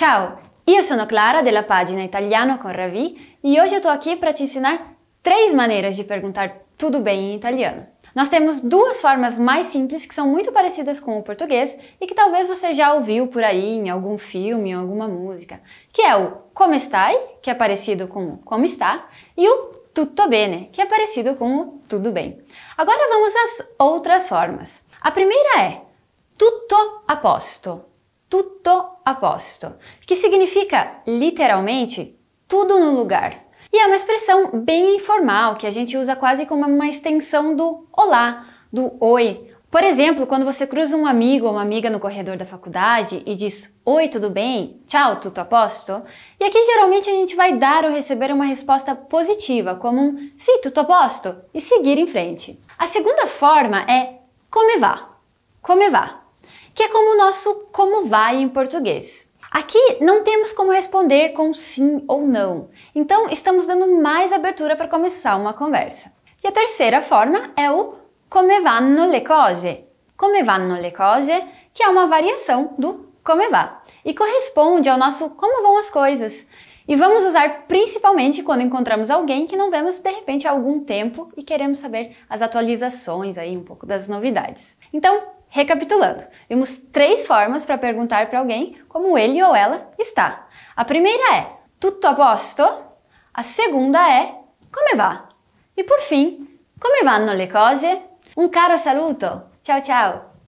Ciao, io sono Clara della pagina Italiano com Ravi e hoje eu estou aqui para te ensinar três maneiras de perguntar tudo bem em italiano. Nós temos duas formas mais simples que são muito parecidas com o português e que talvez você já ouviu por aí em algum filme, em alguma música, que é o come stai, que é parecido com como está, e o tutto bene, que é parecido com o tudo bem. Agora vamos às outras formas. A primeira é tutto a posto. Tutto a posto, que significa literalmente tudo no lugar. E é uma expressão bem informal que a gente usa quase como uma extensão do olá, do oi. Por exemplo, quando você cruza um amigo ou uma amiga no corredor da faculdade e diz Oi, tudo bem? Tchau, tudo a posto? E aqui geralmente a gente vai dar ou receber uma resposta positiva, como um Sim, tudo a posto, e seguir em frente. A segunda forma é Come va? Come va? Que é como o nosso como vai em português. Aqui não temos como responder com sim ou não, então estamos dando mais abertura para começar uma conversa. E a terceira forma é o come vanno le cose. Come vanno le cose, que é uma variação do come va e corresponde ao nosso como vão as coisas. E vamos usar principalmente quando encontramos alguém que não vemos de repente há algum tempo e queremos saber as atualizações aí, um pouco das novidades. Então, Recapitulando, vimos três formas para perguntar para alguém como ele ou ela está. A primeira é tutto a posto? A segunda é come va? E por fim, come vanno le cose? Um caro saluto! Ciao ciao!